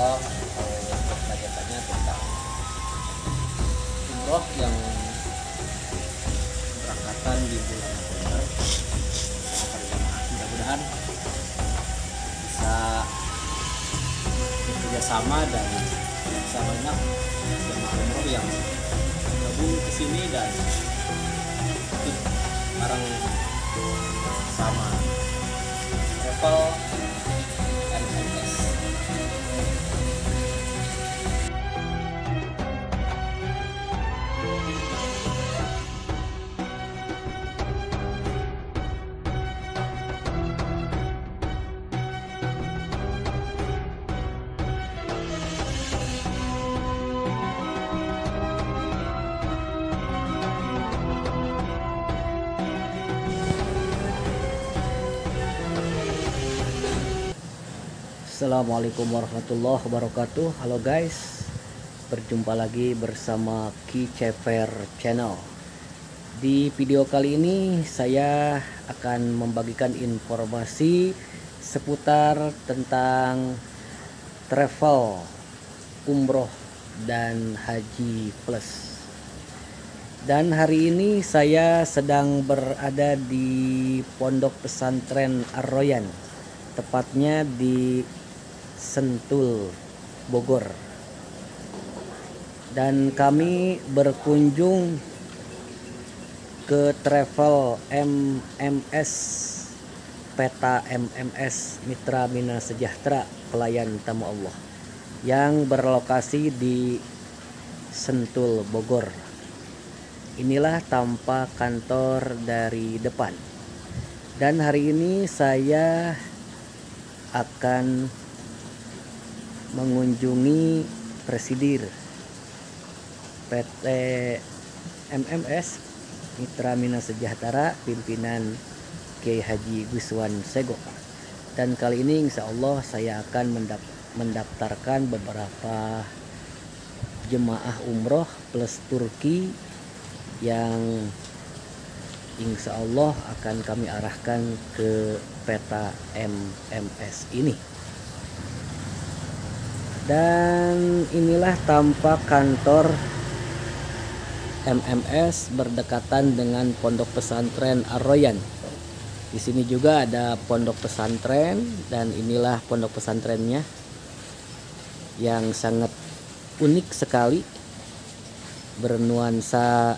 Allah kalau bertanya-tanya tentang umroh yang berangkatan di bulan November. Mudah-mudahan bisa bekerja sama dan bisa banyak jemaah umroh yang gabung ke sini dan ikut bareng sama. Travel Assalamualaikum warahmatullahi wabarakatuh. Halo guys Berjumpa lagi bersama Ki Ceper Channel. Di video kali ini saya akan membagikan informasi seputar tentang travel umroh dan haji plus. Dan hari ini saya sedang berada di pondok pesantren Arroyan tepatnya di Sentul, Bogor. Dan kami berkunjung ke travel MMS Peta MMS Mitra Mina Sejahtera Pelayan Tamu Allah yang berlokasi di Sentul, Bogor. Inilah tampak kantor dari depan. Dan hari ini saya akan mengunjungi presidir PT MMS Mitra Mina Sejahtera pimpinan Kiai Haji Guswan Sego dan kali ini insya Allah saya akan mendaftarkan beberapa jemaah umroh plus Turki yang insya Allah akan kami arahkan ke peta MMS ini dan inilah tampak kantor MMS berdekatan dengan pondok pesantren Arroyan. Di sini juga ada pondok pesantren dan inilah pondok pesantrennya yang sangat unik sekali bernuansa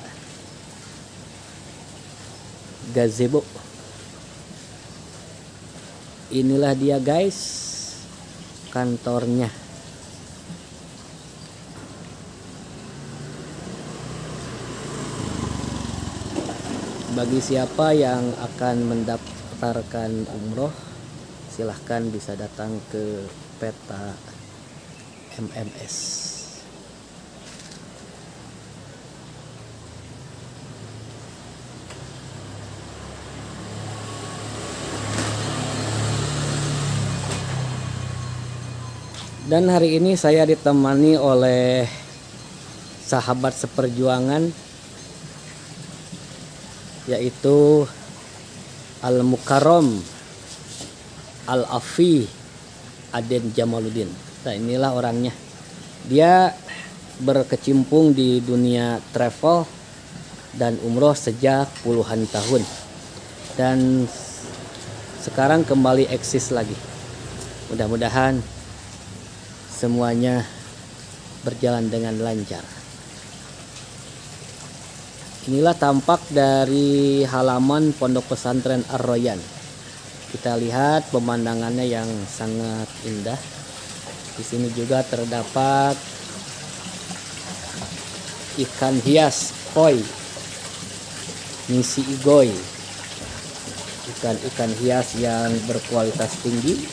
gazebo. Inilah dia guys kantornya bagi siapa yang akan mendaftarkan umroh silahkan bisa datang ke peta MMS dan hari ini saya ditemani oleh sahabat seperjuangan yaitu Al Mukarrom Al Afi Aden Jamaluddin. Nah inilah orangnya. Dia berkecimpung di dunia travel dan umroh sejak puluhan tahun dan sekarang kembali eksis lagi. Mudah-mudahan semuanya berjalan dengan lancar. Inilah tampak dari halaman pondok pesantren Ar-Royan. Kita lihat pemandangannya yang sangat indah. Di sini juga terdapat ikan hias koi, misi igoy, ikan-ikan hias yang berkualitas tinggi.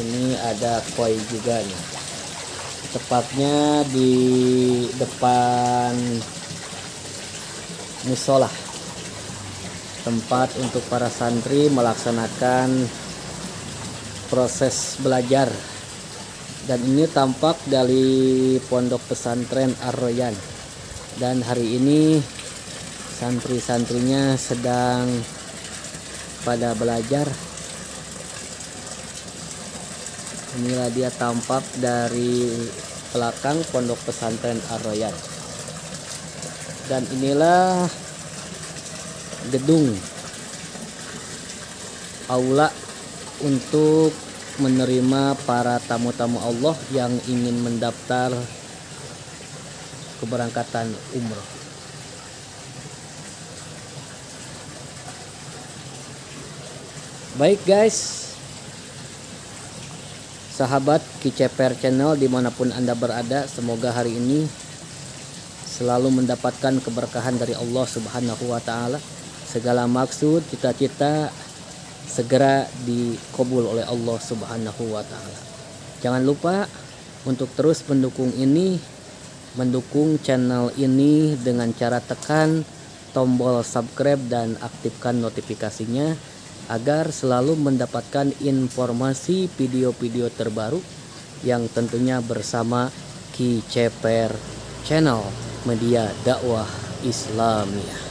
Ini ada koi juga nih tepatnya di depan musola. Tempat untuk para santri melaksanakan proses belajar. Dan ini tampak dari pondok pesantren Arroyan. Dan hari ini santri-santrinya sedang pada belajar. Inilah dia tampak dari belakang pondok pesantren Arroyan dan inilah gedung aula untuk menerima para tamu-tamu Allah yang ingin mendaftar keberangkatan umroh. Baik guys, sahabat Kiceper Channel di mana pun anda berada, semoga hari ini selalu mendapatkan keberkahan dari Allah Subhanahu Wa Taala. Segala maksud, cita-cita segera dikabul oleh Allah Subhanahu wa taala. Jangan lupa untuk terus mendukung ini, mendukung channel ini dengan cara tekan tombol subscribe dan aktifkan notifikasinya agar selalu mendapatkan informasi video-video terbaru yang tentunya bersama Ki Ceper Channel Media Dakwah Islamiyah.